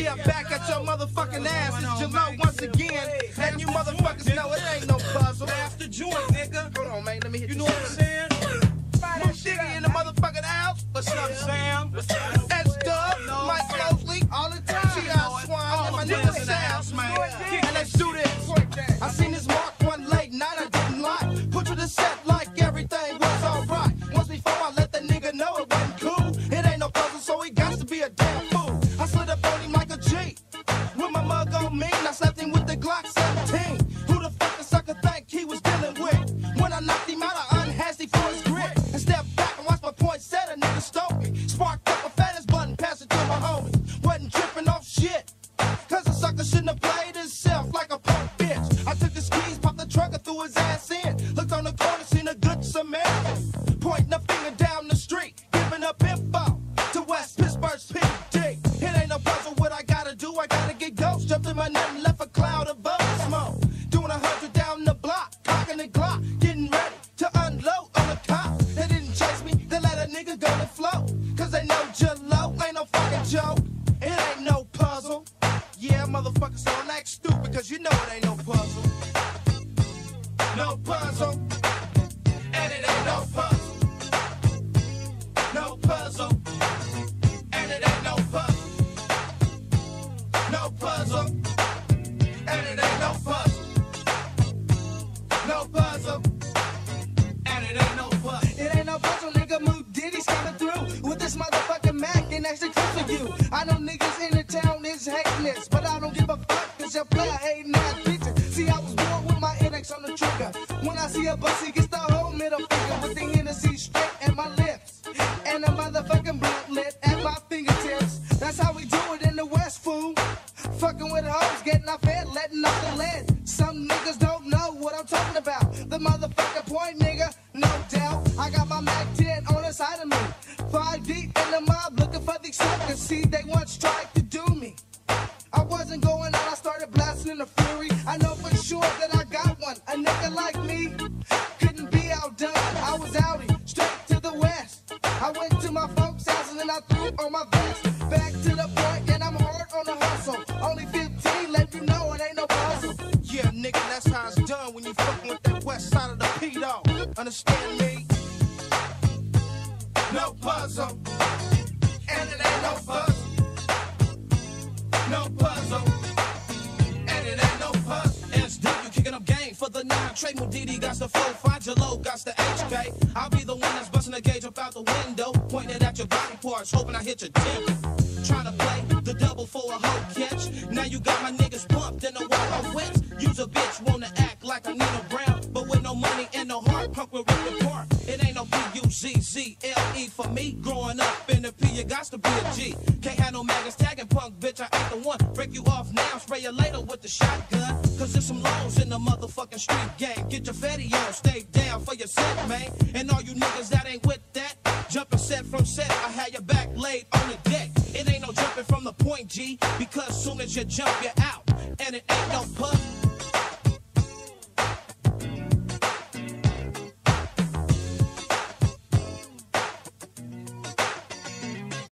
Yeah, back at your motherfucking ass. It's Gelo once again. And you motherfuckers know it ain't no puzzle. After joint, nigga. Hold on, man. Let me hit You know what I'm saying? Nut and left a cloud of bug smoke. Doing a hundred down the block, cocking the Glock, getting ready to unload on the cop. They didn't chase me, they let a nigga go to flow. Cause they know Gelo ain't no fucking joke. It ain't no puzzle. Yeah, motherfucker, so don't act stupid, cause you know it ain't no puzzle. No puzzle. And it ain't no puzzle. No puzzle. And it ain't no puzzle. No puzzle. I know niggas in the town is hating this, but I don't give a fuck cause your player hating that bitch. See, I was born with my index on the trigger. When I see a bus, he gets the whole middle finger with the Hennessy straight at my lips. And a motherfucking blunt lit at my fingertips. That's how we do it in the West, fool. Fucking with hoes, getting off head, letting off the lead. Some niggas don't know what I'm talking about. The motherfucking point, nigga, deep in the mob, looking for suckers. See, they once tried to do me. I wasn't going out, I started blasting in the fury. I know for sure that I got one. A nigga like me couldn't be outdone. I was outie, straight to the west. I went to my folks' house and then I threw on my vest. Back to the point, and I'm hard on the hustle. Only 15, let you know it ain't no puzzle. Yeah, nigga, that's how it's done when you fucking with that west side of the P, pedo. Understand me? No puzzle. And it ain't no puzzle. No puzzle. And it ain't no puzzle. SW kicking up game for the nine. Trey Mudidi got the flow, low, got the HK. I'll be the one that's busting the gauge up out the window, pointing at your body parts, hoping I hit your temple. Trying to play the double for a hoe catch. Now you got my niggas pumped in the wild west. Use a bitch, wanna act like a Nina Brown, but with no money and no heart, punk will rip the park. It ain't no P-U-Z-Z-L-E for me. Growing up in the P, you got to be a G. Can't have no maggots tagging punk, bitch, I ain't the one. Break you off now, spray you later with the shotgun. Cause there's some lows in the motherfucking street game. Get your fatty on, stay down for your set, man. And all you niggas that ain't with that, jumping set from set, I had your back laid on the deck. It ain't no jumping from the point, G, because soon as you jump, you're out. And it ain't no puff,